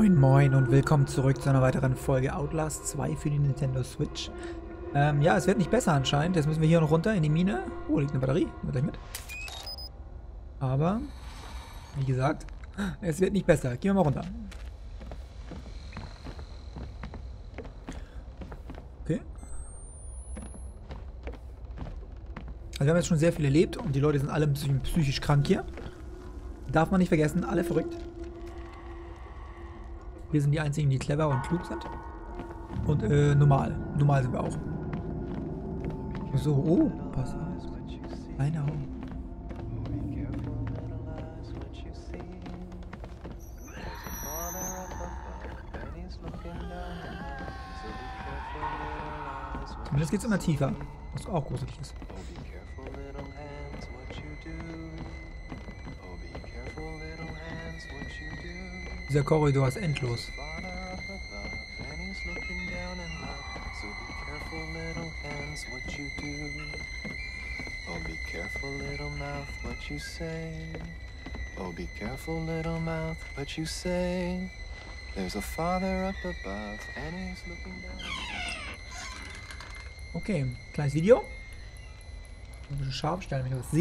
Moin Moin und willkommen zurück zu einer weiteren Folge Outlast 2 für die Nintendo Switch. Ähm, ja, es wird nicht besser anscheinend. Jetzt müssen wir hier noch runter in die Mine. Oh, liegt eine Batterie. Mit gleich mit. Aber, wie gesagt, es wird nicht besser. Gehen wir mal runter. Okay. Also wir haben jetzt schon sehr viel erlebt und die Leute sind alle psychisch krank hier. Darf man nicht vergessen, alle verrückt. Wir sind die einzigen, die clever und klug sind. Und äh, normal. Normal sind wir auch. So, oh, pass auf. Meine Augen. Zumindest geht es immer tiefer, was auch gruselig ist. Dieser Korridor ist endlos. Oh, you say. Oh, be careful, little mouth, what you say. There's a father up above, and he's looking down. Okay, kleines Video. Ein bisschen scharf stellen, wenn ich was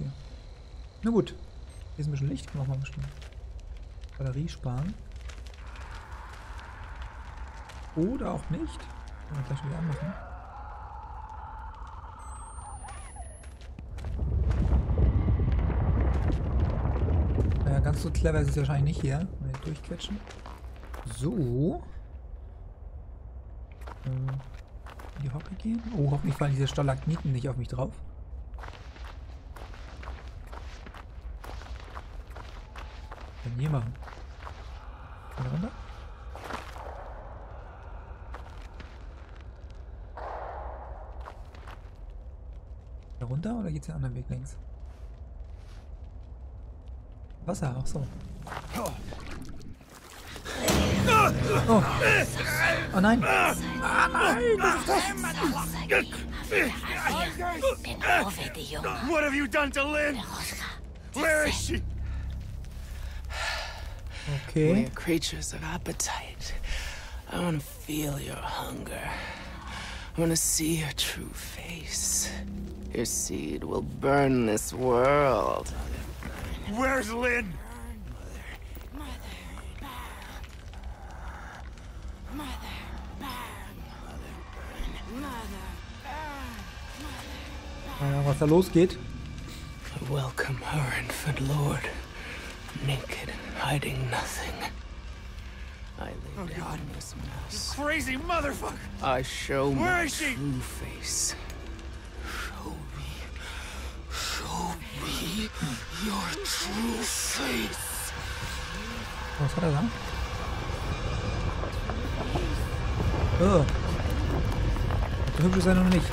okay. Na gut. Hier ist ein bisschen Licht. Kann auch mal ein Batterie sparen. Oder auch nicht. Kann man gleich wieder anmachen. Naja, ganz so clever ist es wahrscheinlich nicht hier. Mal hier durchquetschen. So. Äh, in die Hocke gehen. Oh, hoffentlich fallen diese Stalagniten nicht auf mich drauf. Hier machen? Kann runter? runter oder geht es den anderen Weg links? Wasser, ach so. Oh. Oh nein. Ah nein, What have you done to Lynn? Where is she? Okay. We're creatures of appetite. I want to feel your hunger. I want to see your true face. Your seed will burn this world. Where's Lynn? Uh, ja, was da losgeht. Welcome her, infant lord. Naked, hiding nothing. I lay oh, down God. this mess. You crazy motherfucker! I show Where my is she? true face. me your true face. Was hat er da? Oh. So hübsch ist er noch nicht.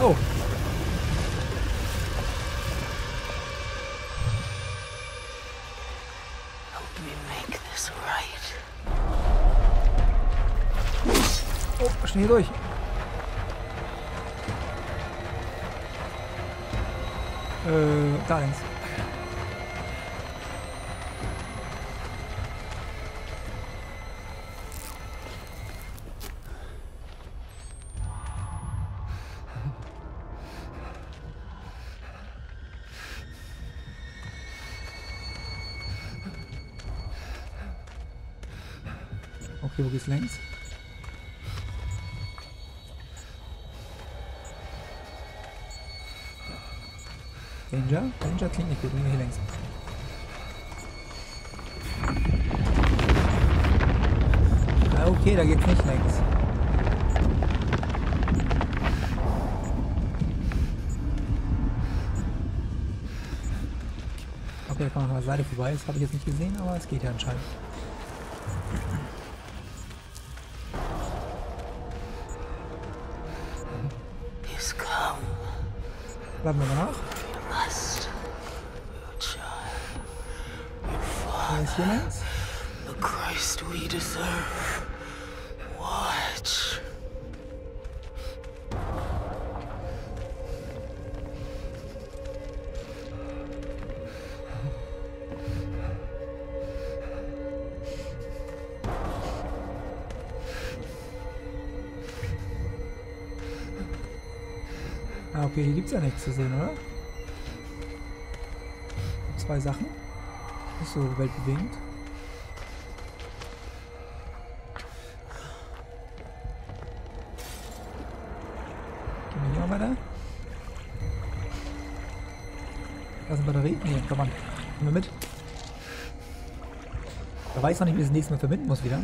Oh. Oh, schnell durch. Äh, da links. Geht's längs? Danger? Danger klingt nicht gut, gehen wir hier längs. Ja, okay, da geht's nicht längs. Okay, kann man an der Seite vorbei, das habe ich jetzt nicht gesehen, aber es geht ja anscheinend. Bleiben wir nach. The Christ we deserve Watch. Okay, hier gibt's ja nichts zu sehen, oder? Zwei Sachen. Nicht so weltbewegend. Gehen wir hier mal weiter? Da ist eine Batterie? Nee, komm an. Kommen wir mit. Da weiß noch nicht, wie das nächste Mal verbinden muss wieder.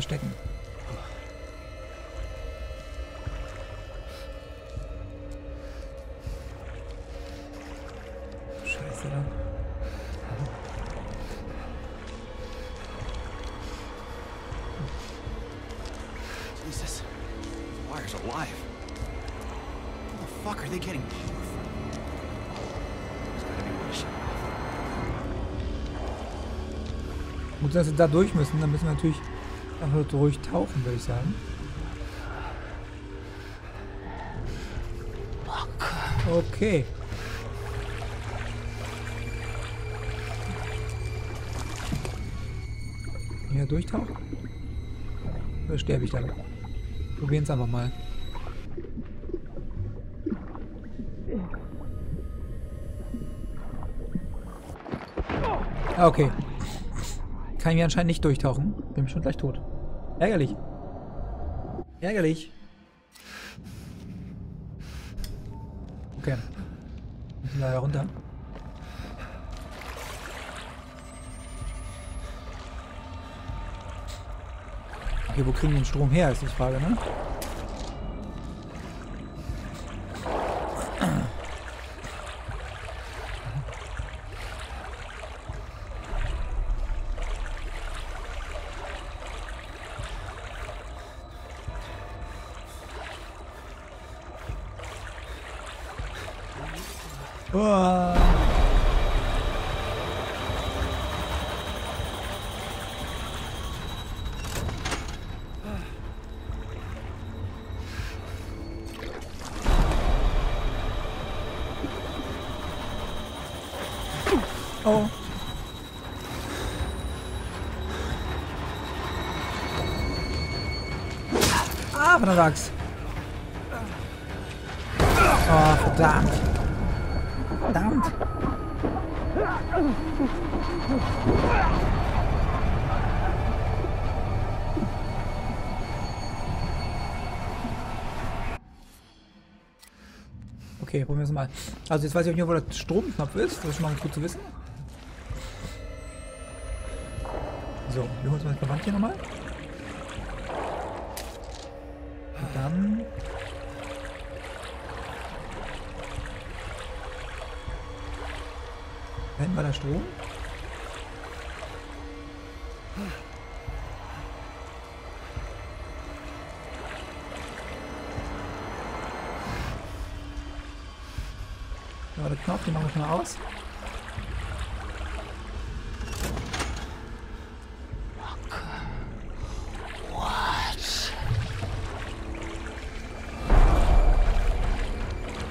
Verstecken. Scheiße, da. Jesus. The wire's alive. Where the fuck are they getting power from? Gut, dass wir da durch müssen, dann müssen wir natürlich einfach durchtauchen, würde ich sagen. Okay. Hier durchtauchen? Oder sterbe ich dann? Probieren es einfach mal. Ah, Okay. Kann ich anscheinend nicht durchtauchen. Bin schon gleich tot. Ärgerlich. Ärgerlich. Okay. Müssen da runter. Okay, wo kriegen wir den Strom her, ist die Frage, ne? Oh. Ah. Oh. Verdammt. Okay, probieren wir es mal. Also jetzt weiß ich auch nicht, wo der Stromknopf ist. Das ist schon mal gut zu wissen. So, wir holen uns mal das Verband hier nochmal. Und dann... hinten war der Strom. Da war der Knopf, den machen wir schon mal aus.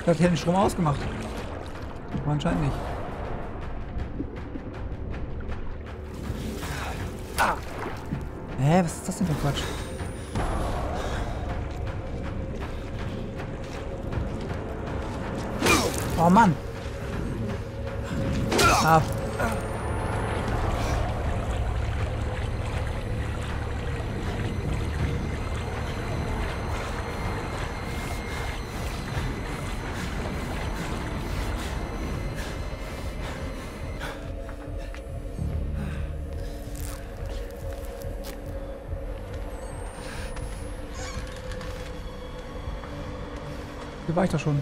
Ich ich hätte den Strom ausgemacht. Aber anscheinend nicht. Hä, was ist das denn für Quatsch? Oh Mann! Hier war ich doch schon.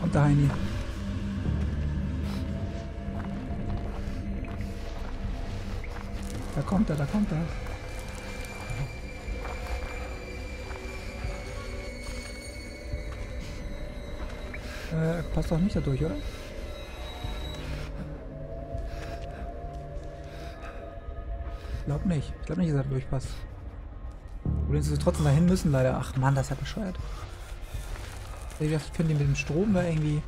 Und da hin. Da kommt er, da kommt er. Äh, passt doch nicht da durch, oder? Ich glaube nicht. Ich glaube nicht, dass er da durchpasst. Problem ist, dass wir trotzdem dahin müssen, leider. Ach man, das ist ja bescheuert. Ich dachte, ich könnte ihn mit dem Strom da irgendwie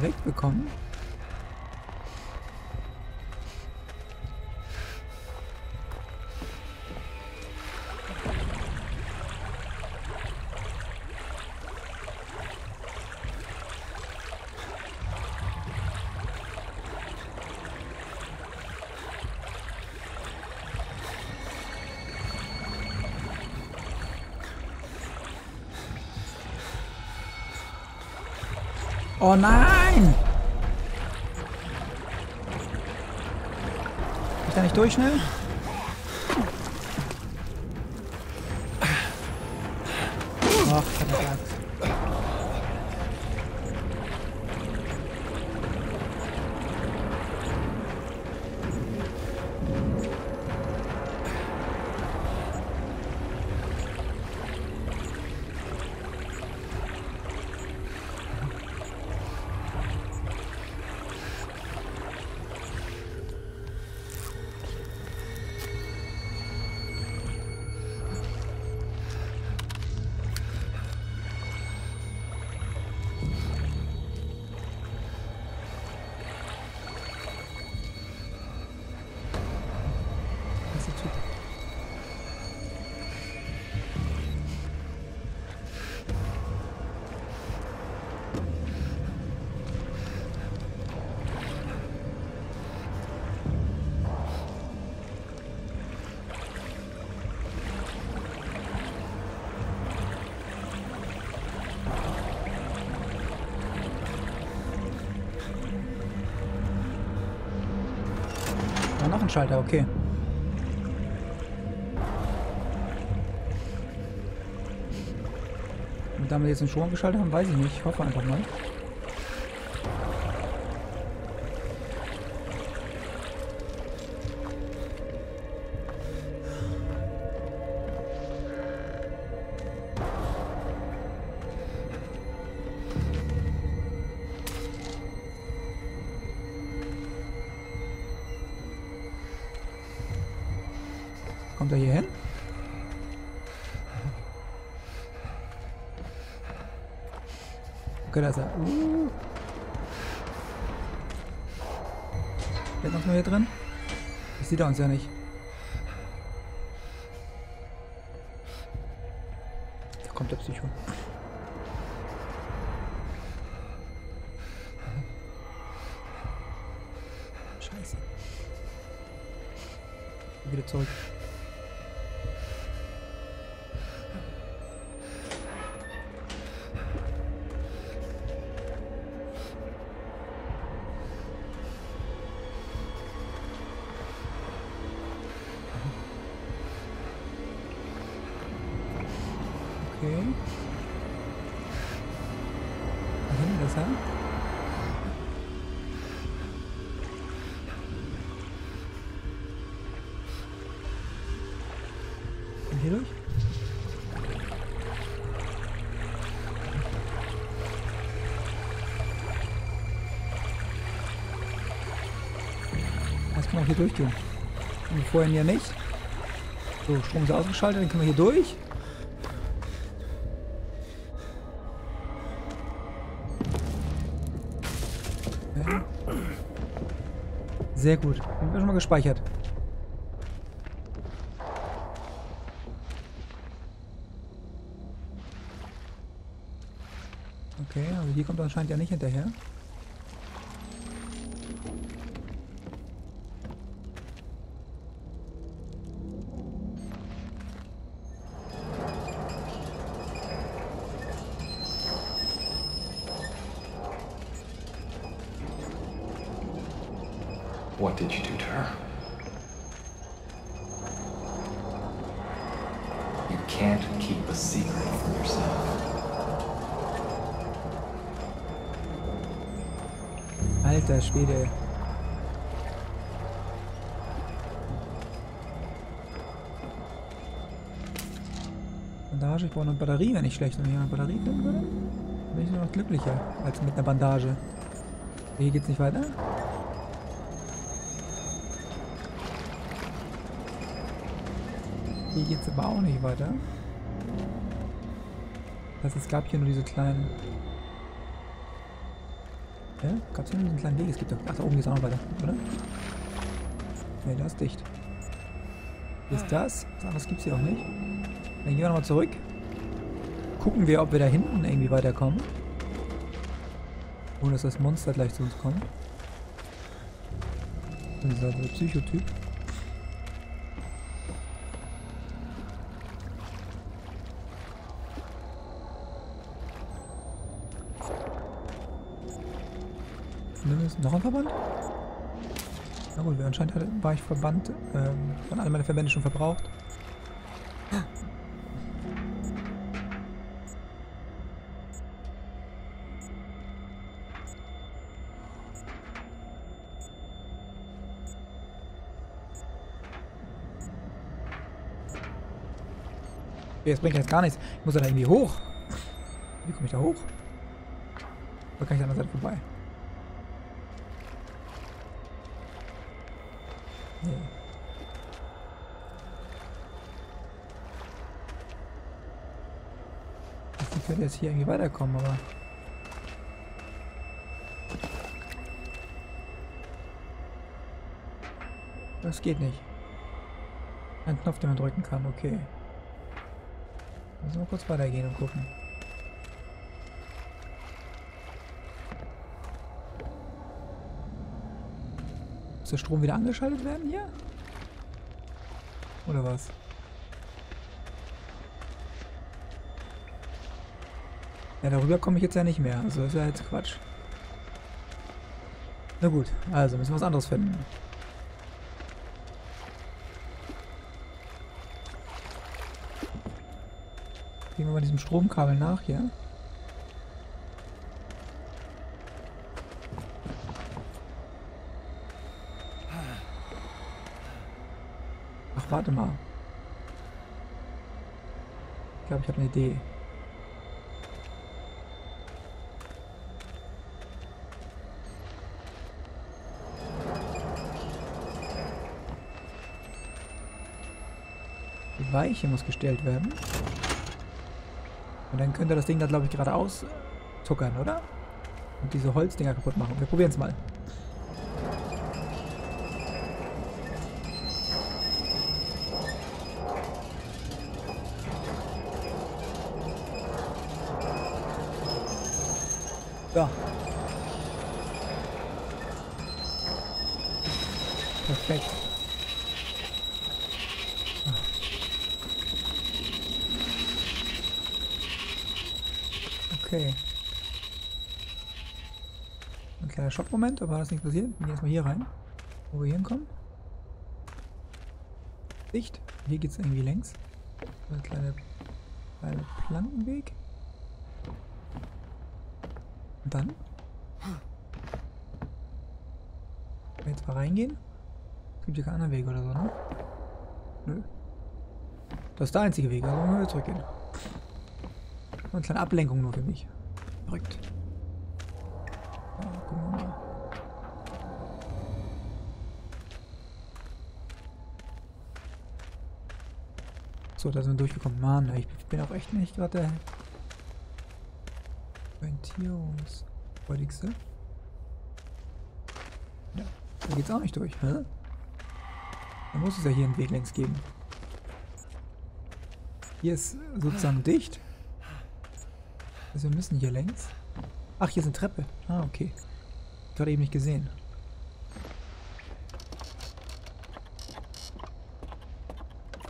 wegbekommen. Oh nein! Ich da nicht durch schnell? Schalter, okay. Und damit jetzt den Strom geschaltet haben, weiß ich nicht. Ich hoffe einfach mal. Kommt er hier hin? Okay, da ist er. Uh. Steht noch mal hier drin? Das sieht er uns ja nicht. Da kommt der Psycho. Scheiße. Wieder zurück. Auch hier durchgehen. Und vorhin ja nicht. So, Strom ist ausgeschaltet, dann können wir hier durch. Sehr gut. Haben wir schon mal gespeichert. Okay, also hier kommt anscheinend ja nicht hinterher. What did you do to her? You can't keep a secret from yourself. Alter Schwede. Bandage, ich brauche eine Batterie, wenn ich schlecht wenn ich eine Batterie finden würde. Bin ich nur noch glücklicher als mit einer Bandage. Hier geht's nicht weiter. Hier geht's aber auch nicht weiter. Das heißt, es gab hier nur diese kleinen... Ja, gab's hier nur diesen kleinen Weg? Es gibt doch... Ach, da oben geht's auch noch weiter, oder? Ne, da ist dicht. Hier ist das. Was anderes gibt's hier auch nicht. Dann gehen wir nochmal zurück. Gucken wir, ob wir da hinten irgendwie weiterkommen. Ohne dass das Monster gleich zu uns kommt. Dieser so Psychotyp. Zumindest noch ein Verband? Na gut, anscheinend war ich Verband, ähm, waren alle meine Verbände schon verbraucht. Das bringt jetzt gar nichts. Ich muss da irgendwie hoch. Wie komme ich da hoch? Oder kann ich an der Seite vorbei? Nee. Ich könnte jetzt hier irgendwie weiterkommen, aber... Das geht nicht. Ein Knopf, den man drücken kann, okay. Müssen wir kurz weitergehen und gucken. Der Strom wieder angeschaltet werden hier? Oder was? Ja, darüber komme ich jetzt ja nicht mehr. Also das ist ja jetzt Quatsch. Na gut, also müssen wir was anderes finden. Gehen wir mal diesem Stromkabel nach hier. Warte mal. Ich glaube, ich habe eine Idee. Die Weiche muss gestellt werden. Und dann könnte das Ding da, glaube ich, geradeaus zuckern, oder? Und diese Holzdinger kaputt machen. Wir probieren es mal. So. Perfekt. Okay. Ein kleiner Schockmoment, aber das ist nicht passiert. Wir gehen erstmal hier rein, wo wir hinkommen. Dicht. Hier geht es irgendwie längs. Ein kleiner, kleiner Plankenweg. Und dann? Können wir jetzt mal reingehen? Es gibt hier keinen anderen Weg oder so, ne? Nö. Das ist der einzige Weg, also müssen wir zurückgehen. Eine kleine Ablenkung nur für mich. Verrückt. Ja, gucken wir mal. So, da sind wir durchgekommen. Mann, ich bin auch echt nicht gerade der Orientierungsfreudigste. Ja, da geht's auch nicht durch, hä? Da muss es ja hier einen Weg längs geben. Hier ist sozusagen dicht. Also wir müssen hier längs. Ach, hier ist eine Treppe. Ah, okay. Gerade eben nicht gesehen.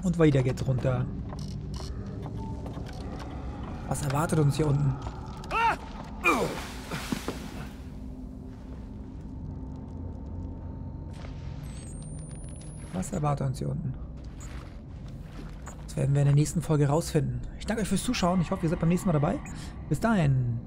Und weiter geht's runter. Was erwartet uns hier unten? Was erwartet uns hier unten? Werden wir in der nächsten Folge rausfinden. Ich danke euch fürs Zuschauen. Ich hoffe, ihr seid beim nächsten Mal dabei. Bis dahin.